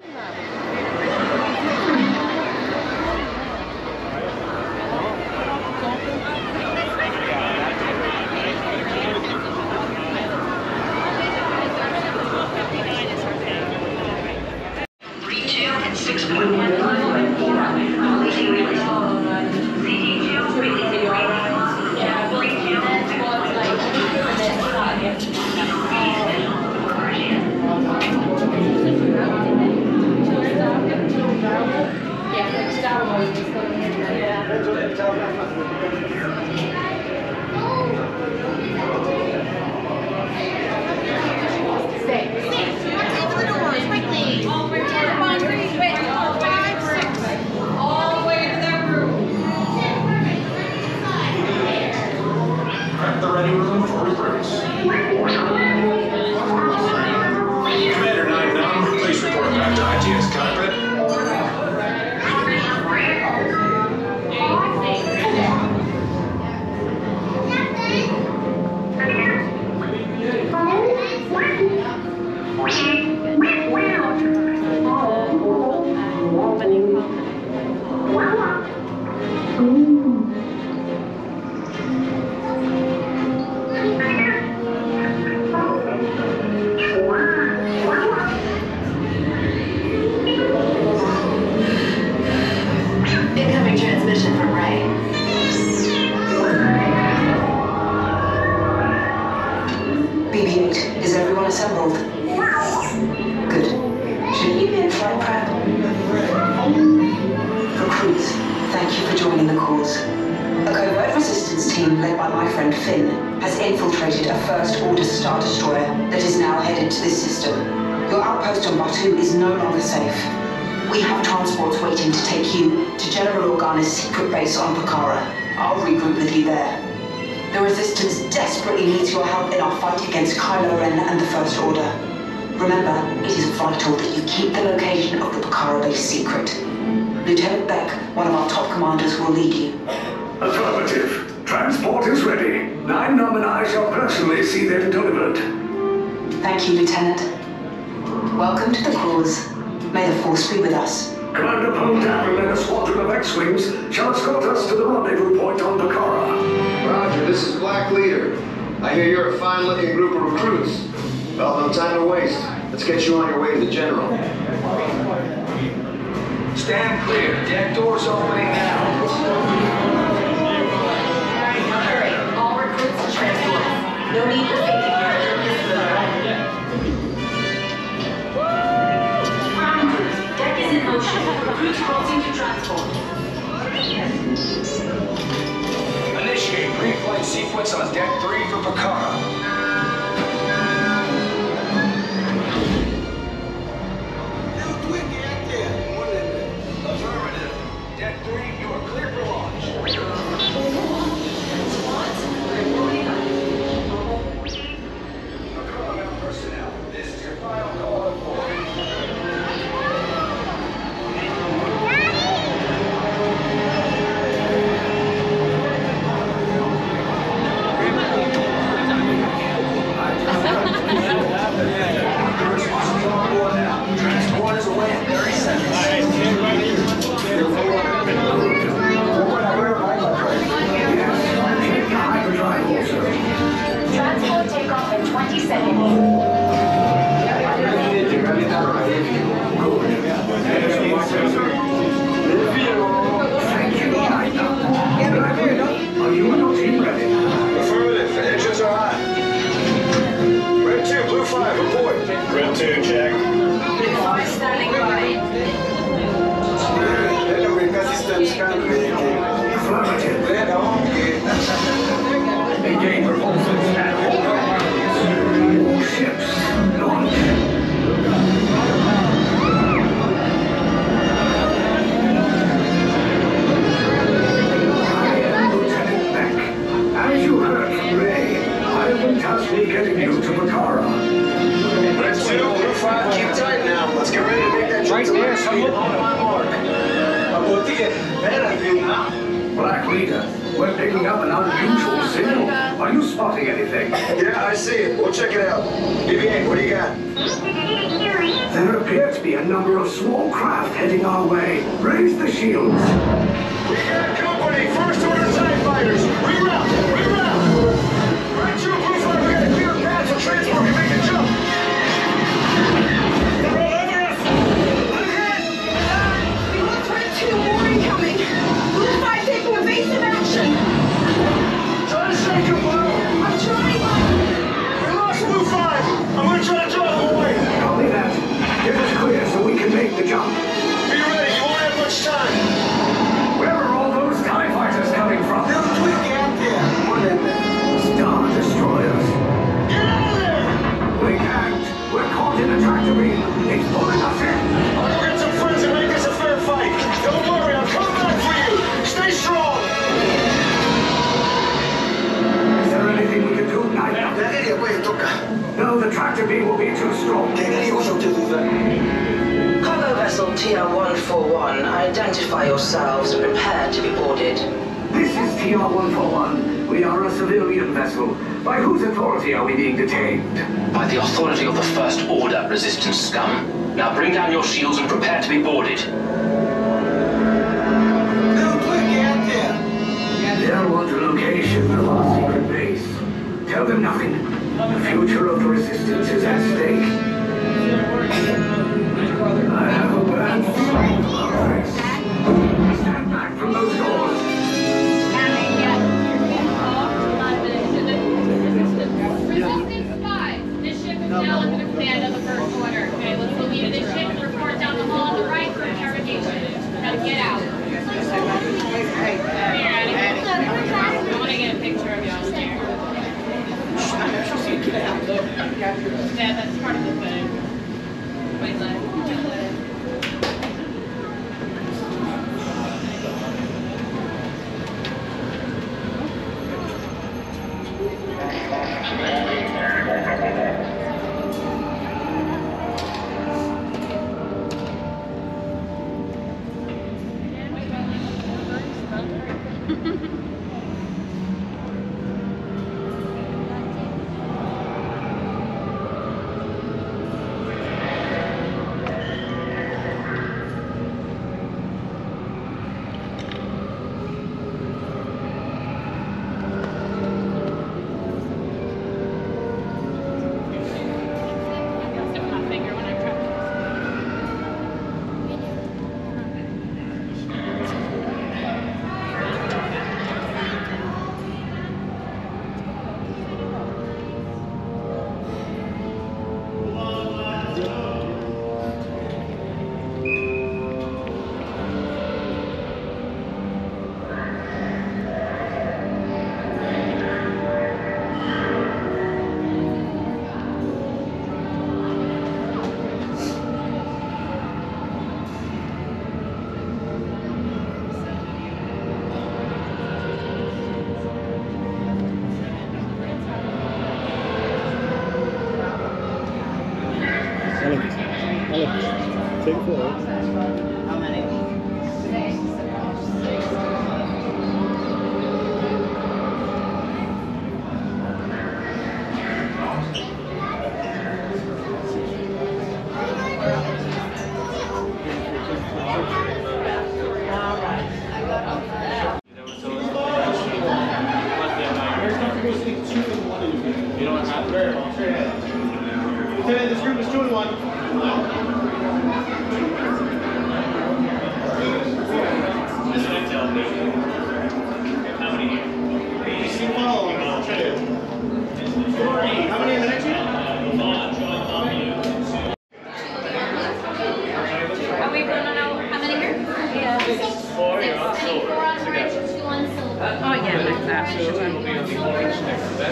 Yeah. Obrigado. Star Destroyer that is now headed to this system. Your outpost on Batuu is no longer safe. We have transports waiting to take you to General Organa's secret base on Pacara. I'll regroup with you there. The Resistance desperately needs your help in our fight against Kylo Ren and the First Order. Remember, it is vital that you keep the location of the Pacara base secret. Lieutenant Bek, one of our top commanders, will lead you. Affirmative. Transport is ready. Nien Nunb and I shall personally see that delivered. Thank you, Lieutenant. Welcome to the cause. May the Force be with us. Commander Poltap and a squadron of X-Wings shall escort us to the rendezvous point on Pacara. Roger, this is Black Leader. I hear you're a fine-looking group of recruits. Well, no time to waste. Let's get you on your way to the General. Stand clear. Deck doors opening now. No need for deck is in motion. Recruits bolting to transport. Initiate pre-flight sequence on deck three for Picard. getting you to Pacara. Let's do Keep tight now. Let's get ready to make that right there. Come on my mark. Black leader, we're picking up an unusual signal. Are you spotting anything? Yeah, I see it. We'll check it out. BB-8, what do you got? There appear to be a number of small craft heading our way. Raise the shields. We got company. First order TIE fighters. Reroute. Reroute. No, the tractor beam will be too strong. Che arrivo sotto di Cargo vessel TR-141, identify yourselves. And prepare to be boarded. This is TR-141. We are a civilian vessel. By whose authority are we being detained? By the authority of the First Order, resistance scum. Now bring down your shields and prepare to be boarded. Twig out there. They'll the location of our secret base. Tell them nothing. The future of the resistance is at stake. I have a bad feeling about this. Stand back from those doors. Take a photo. Lieutenant, this group is two and one. How many? You see follow them, I'll try to. How many in the next one? Are we running out? How many here? Yeah. Four, you're on silver. Four on orange, two on silver. Oh, yeah, like that. Four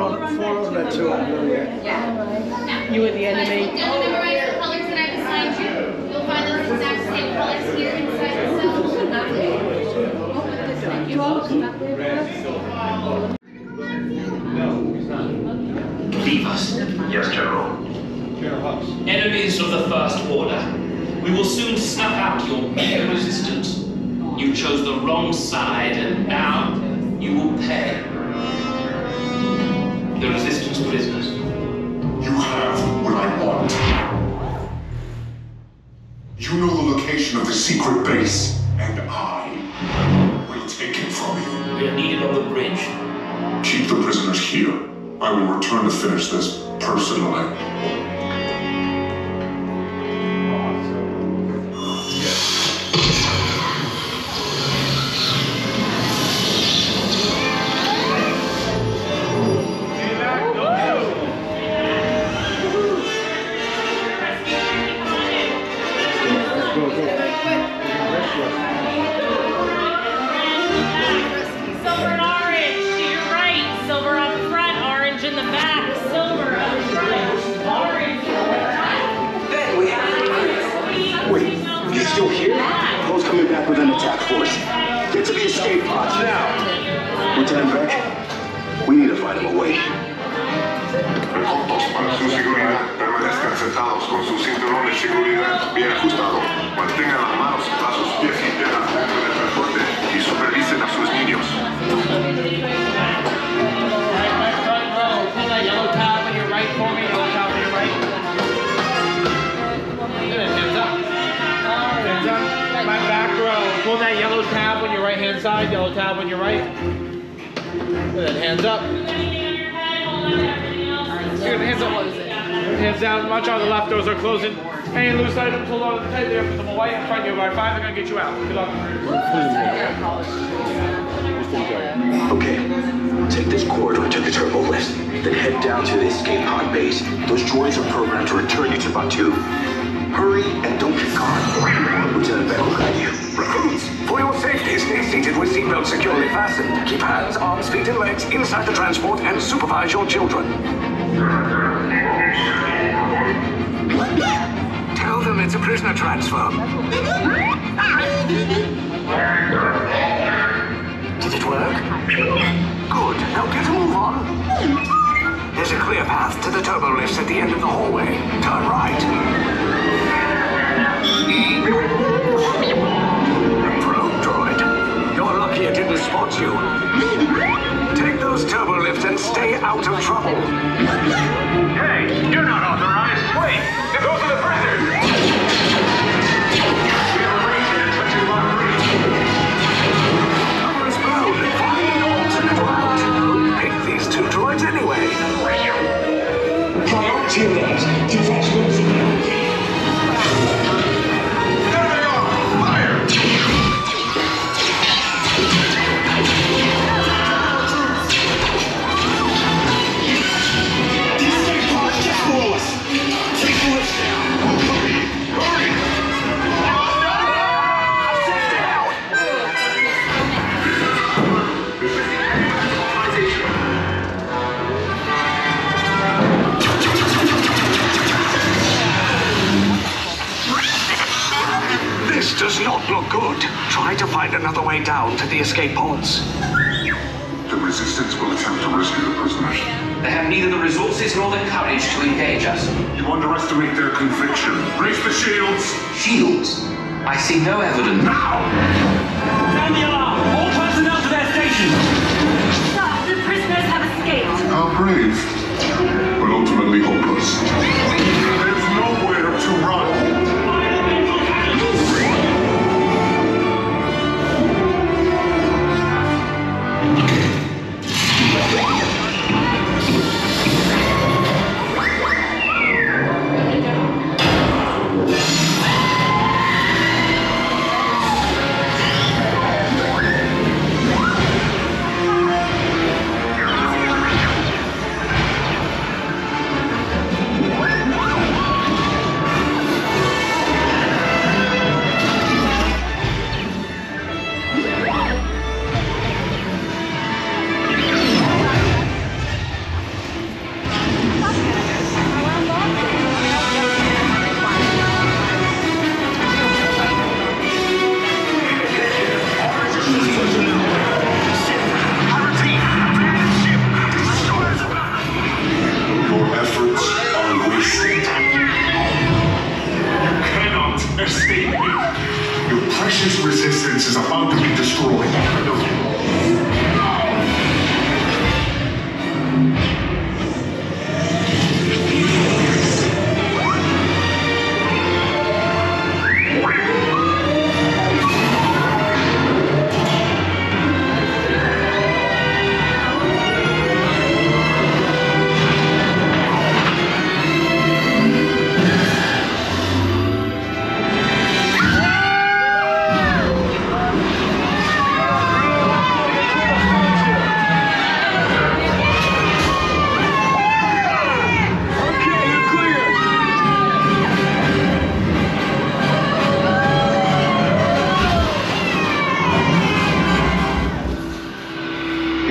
on, four on red, two on yeah. You were the enemy. You'll memorize the colors that I've assigned you. You'll find those exact same colors here inside the cell. Leave us. Yes, General. Enemies of the First Order. We will soon snuff out your mere resistance. You chose the wrong side, and now you will pay. The resistance prisoners. You have what I want. You know the location of the secret base, and I will take it from you. We are needed on the bridge. Keep the prisoners here. I will return to finish this personally. Con su cinturón de seguridad bien ajustado. Mantengan las manos sus pies y piernas dentro del transporte y supervisen a sus niños. Pull that yellow tab on your right hand side. Yellow tab on your right. Good. Hands up. Hands down. Watch out. The left doors are closing. Hey, loose items. Hold on tight there. Put them away in front of you. By five, they're gonna get you out. Good luck. Okay, take this corridor to the turbo lift, then head down to the escape pod base. Those droids are programmed to return you to Batuu. Hurry and don't get caught. Lieutenant Bek will guide you. Recruits, for your safety, stay seated with seatbelts securely fastened. Keep hands, arms, feet, and legs inside the transport and supervise your children. Prisoner transfer. Did it work? Good. Now get a move on. There's a clear path to the turbo lifts at the end of the hallway. Turn right. Probe droid. You're lucky it didn't spot you. Take those turbo lifts and stay out of trouble. Hey, you're not authorized. Wait, escape pods. The resistance will attempt to rescue the prisoners. They have neither the resources nor the courage to engage us. You underestimate their conviction. Raise the shields! Shields? I see no evidence. Now! Sound the alarm! All personnel to their stations! Sir, the prisoners have escaped. How brave, but ultimately hopeless. There's nowhere to run.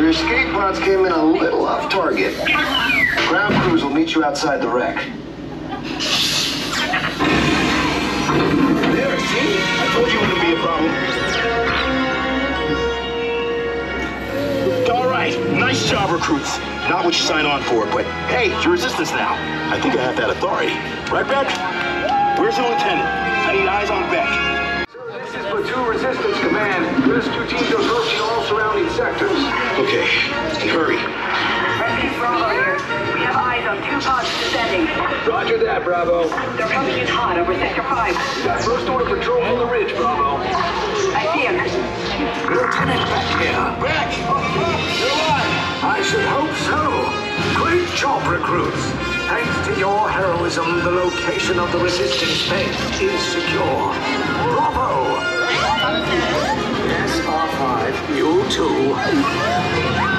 Your escape pods came in a little off target. Ground crews will meet you outside the wreck. There, see? I told you it wouldn't be a problem. All right, nice job, recruits. Not what you signed on for, but hey, it's your resistance now. I think I have that authority. Right, Bek? Where's the lieutenant? I need eyes on Bek. This is Platoon Resistance Command. Rescue teams are approaching all surrounding sectors. Okay, and hurry. Rescue Bravo here. We have eyes on two pods descending. Roger that, Bravo. They're coming in hot over Sector 5. Got first order patrol on the ridge, Bravo. I see him. Lieutenant Bek here. Back! You're alive! I should hope so. Great job, recruits. Thanks to your heroism, the location of the resistance base is secure. Bravo! Yes, R5, you too.